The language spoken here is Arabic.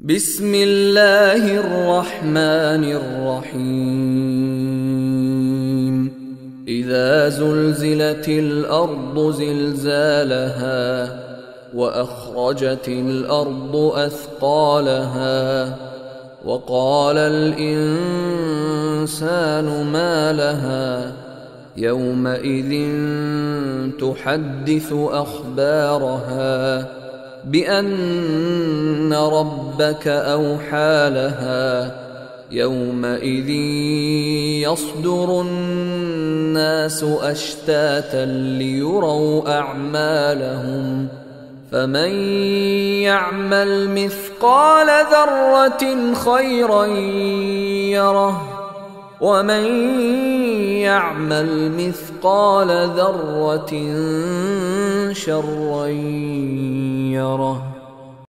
بسم الله الرحمن الرحيم. إذا زلزلت الأرض زلزالها وأخرجت الأرض أثقالها وقال الإنسان ما لها يومئذ تحدث أخبارها بأن ربك أوحى لها يومئذ يصدر الناس أشتاتا ليروا أعمالهم فمن يعمل مثقال ذرة خيرا يره ومن يعمل مثقال ذرة شرا